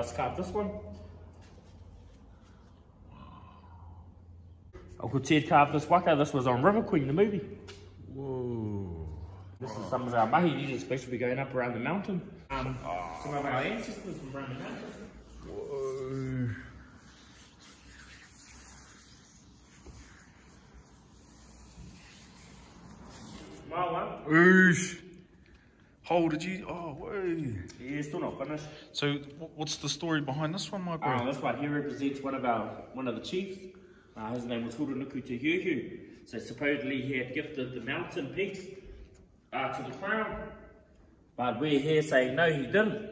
ones that carved with us carved this one. Uncle Ted carved this waka. This was on River Queen, the movie. Whoa. This is some of our mahi. These are supposed to be going up around the mountain. Um, some of our ancestors from around the mountain. Whoa. My one. Oosh. How did you? Oh, way. Yeah, still not finished. So, what's the story behind this one, my bro? Uh, this one here represents one of our one of the chiefs. Uh, his name was Horonuku Te Heuheu. So supposedly he had gifted the mountain peaks uh, to the crown. But we're here saying no, he didn't.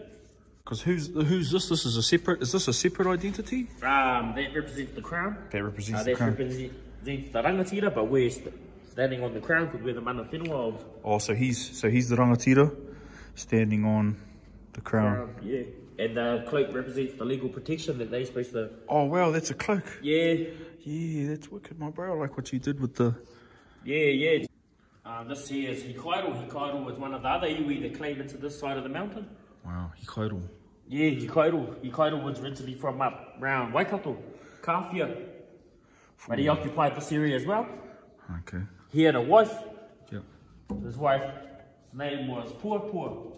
Because who's who's this? This is a separate. Is this a separate identity? Um, that represents the crown. That represents Uh, the that crown. represents the rangatira, but we're st- standing on the crown because we're the mana whenua of Oh, so he's so he's the rangatira, standing on the crown. um, yeah. And the cloak represents the legal protection that they're supposed to. Oh wow, that's a cloak. Yeah, Yeah, that's wicked, my bro. I like what you did with the. yeah, yeah. Um, this here is Hikairo. Hikairo was one of the other iwi that came into this side of the mountain. Wow, Hikairo. Yeah, Hikairo. Hikairo was originally from up around Waikato, Kawhia. But he occupied this area as well. Okay. He had a wife. Yep. His wife's name was Poor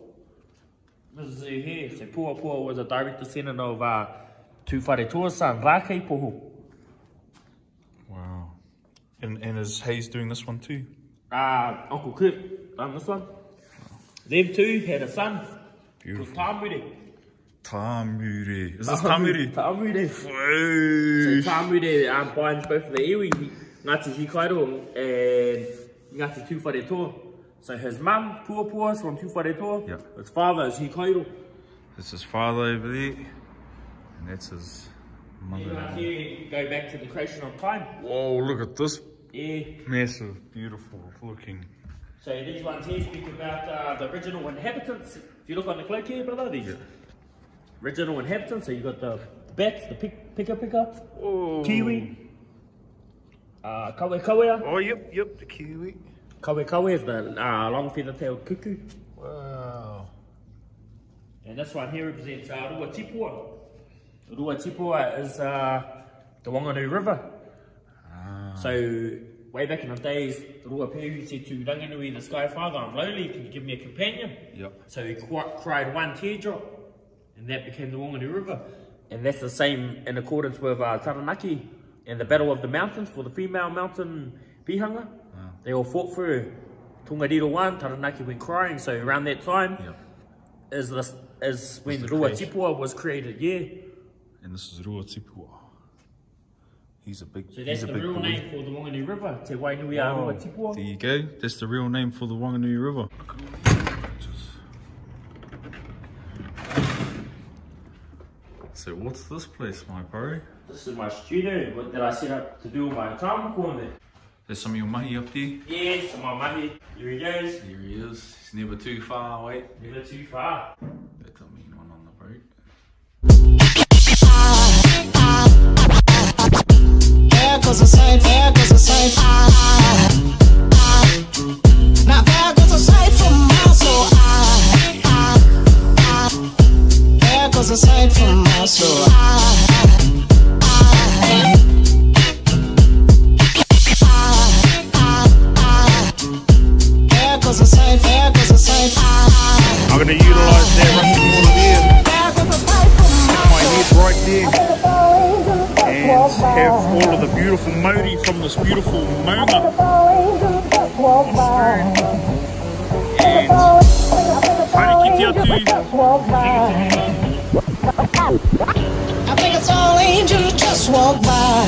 This is her here. So Puapua was a direct descendant of uh, Tūwharetoa's son, Rakeipoho. Wow. And and is Hayes doing this one too? Uh, Uncle Kurt done this one. Them two had a son. Beautiful. Tamure. Is this Tamuri? Tamure. So. Tamure um, binds both of the iwi, Ngati Hikairo and Ngati Tūwharetoa. So his mum, Puapua, is from Tūwharetoa. Yeah. His father is Hikairo. That's his father over there. And that's his mother. know, here, go back to the creation of time. Whoa, look at this Yeah. massive, beautiful looking. So these ones here speak about uh, the original inhabitants. If you look on the cloak here, brother, these original inhabitants. So you got the bats, the pick, picker picker, Whoa. kiwi, uh, kawe kawea. Oh, yep, yep, the kiwi. Kawe kawe is the uh, long feather tailed cuckoo. Wow. And this one here represents uh, Rua Tipua. Rua Tipua is uh, the Wanganui River. So, way back in the days, Rua Pehu said to Ranganui, the Sky Father, I'm lonely, can you give me a companion? Yep. So he qu- cried one teardrop, and that became the Wanganui River. And that's the same in accordance with uh, Taranaki and the Battle of the Mountains for the female mountain pihanga. They all fought for her. Tongariro won, Taranaki went crying. So around that time Yep. is the is when the Rua. Tipua was created, yeah. And this is Rua Tipua. He's a big, So that's the real boy. name for the Wanganui River, Te Wainui a oh, Rua Wow. Tipua. There you go. That's the real name for the Wanganui River. So what's this place, my bro? This is my studio what- that I set up to do all my time recording. There's some of your mahi up there. Yes, my mahi. Here he goes. Here he is. He's never too far away. Never too far. That's a mean one on the boat. There goes a sight, there goes a sight. Now there goes a sight for my soul. There goes a sight for my soul. Beautiful modi from this beautiful maunga. And haere ki te atu. I think it's all angels just walk by.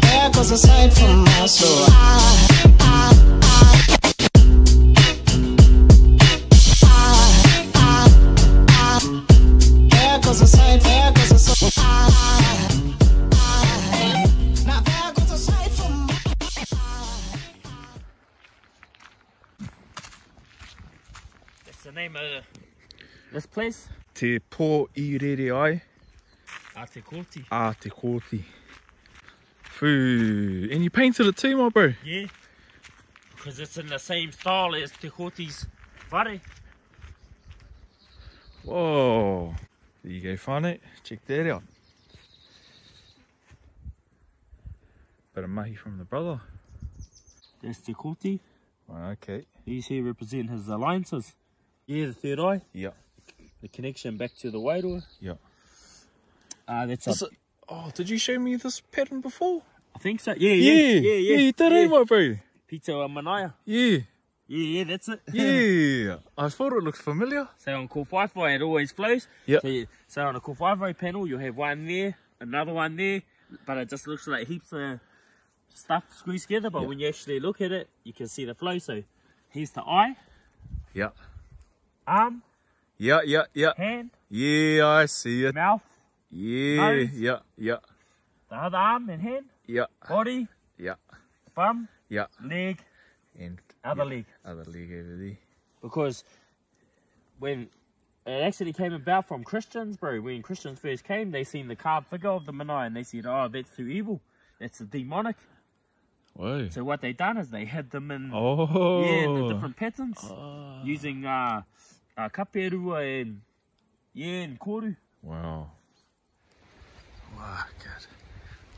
There goes a sight for my soul. This place? Te pō i rere ai, Atekoti. a te kōti. Foo. And you painted it too, my bro. Yeah. Because it's in the same style as Te Kooti's whare. Whoa. There you go, whānau. Check that out. Bit of mahi from the brother. That's Te Kooti. Okay. He's here represent his alliances. Yeah, the third eye. Yeah. The connection back to the Wairua. Yeah. Uh, that's a, it- oh, did you show me this pattern before? I think so. Yeah, yeah, yeah, yeah. Yeah, you did it, my bro. Pizza Manaya. Yeah. Yeah, yeah, that's it. Yeah. I thought it looked familiar. So on Kōwhaiwhai it always flows. Yep. So, you, so on a Kōwhaiwhai panel you'll have one there, another one there, but it just looks like heaps of stuff squeezed together. But Yep. when you actually look at it, you can see the flow. So here's the eye, Yeah. arm, Yeah, yeah, yeah. hand, Yeah, I see it. mouth, Yeah, Nose. yeah, yeah, the other arm and hand, yeah, body, yeah, bum, yeah. leg, And other yeah, leg. Other leg over there. Because when it actually came about from Christians, bro, when Christians first came, they seen the carved figure of the Manai and they said, oh, that's too evil. That's a demonic. Whoa. So what they done is they hid them in Oh. yeah, in the different patterns using uh, uh kaperua and yeah and koru. Wow. Wow, good.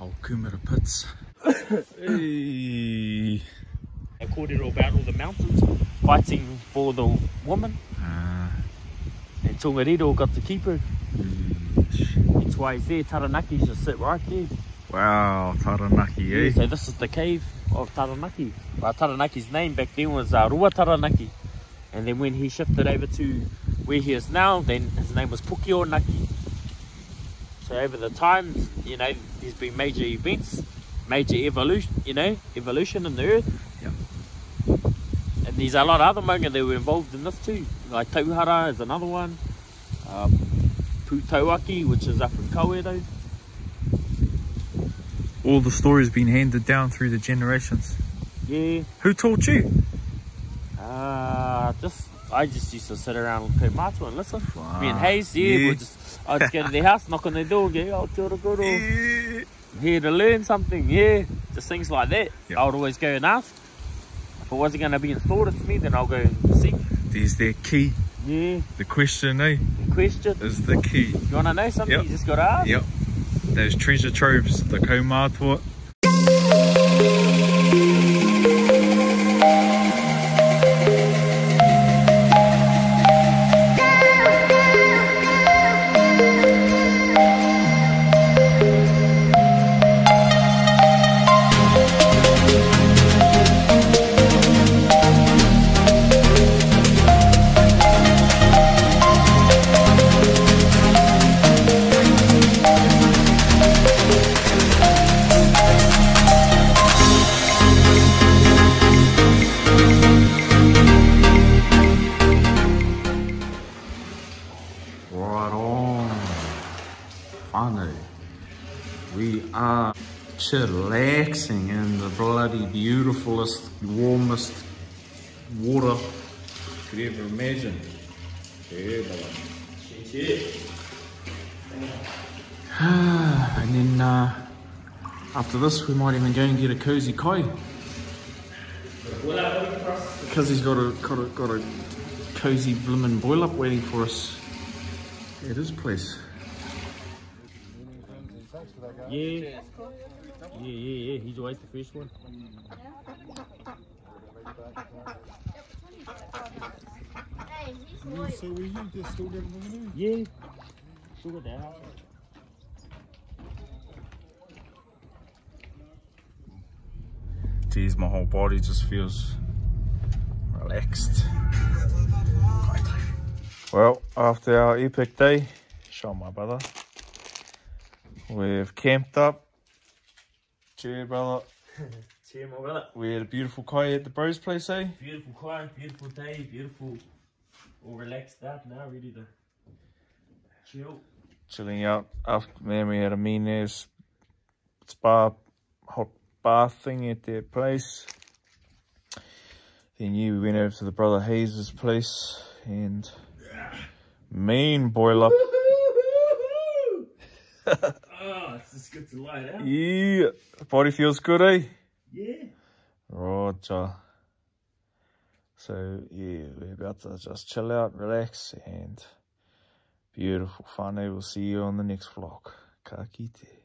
Old Kumara pits. hey. Called it all about all the mountains fighting for the woman Ah, and Tongariro got to keep her. That's why he's there. Taranaki just sit right there. wow, Taranaki, Yeah, eh? so this is the cave of Taranaki. Well, Taranaki's name back then was uh, Rua Taranaki. And then when he shifted over to where he is now, then his name was Pukeonaki. So over the times, you know, there's been major events, major evolution, you know, evolution in the earth. Yeah. And there's a lot of other maunga that were involved in this too. Like Tauhara is another one. Um, Putauaki, which is up in Kawerau. All the stories been handed down through the generations. Yeah. Who taught you? Uh, just I just used to sit around with Mato and listen. Me and Wow. Hayes, yeah, Yeah. we'll just I'd just go to their house, knock on their door, go, oh, kia ora. Eh. here to learn something, yeah, just things like that. Yep. I would always go and ask. If it wasn't going to be installed to me, then I'll go and seek. There's their key. Yeah, The question, eh? the question. Is the key. You want to know something? Yep. You just got to ask. Yep. Those treasure troves, the kaumātua. Are chillaxing in the bloody beautifulest, warmest water you could ever imagine. And then uh, after this, we might even go and get a cozy koi. Because he's got a got a got a cozy bloomin' boil up waiting for us at his place. Yeah. Yeah, yeah, yeah. He's always the first one. So we you just still getting them in? Yeah. Still got that house. Geez, my whole body just feels relaxed. Well, after our epic day, show my brother. We've camped up. Cheer, brother. Cheer, my brother. We had a beautiful kai at the bros place, eh? Beautiful quiet, beautiful day, beautiful. All relaxed up now, ready to chill. Chilling out. After then we had a mean ass spa hot bath thing at their place. Then you we went over to the brother Hayes's place, and mean boil up. Oh, it's just good to lie down. Yeah, body feels good, eh? Yeah. Roger. So yeah, we're about to just chill out, relax, and beautiful fun. We'll see you on the next vlog. Ka kite.